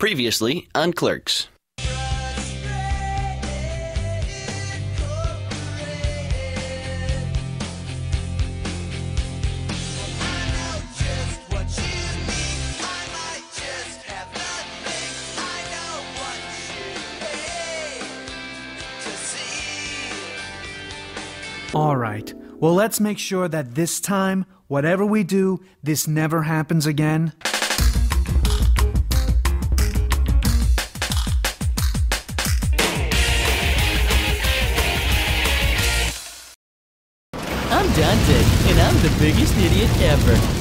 Previously on Clerks. All right. Well, let's make sure that this time, whatever we do, this never happens again. I'm Dante, and I'm the biggest idiot ever.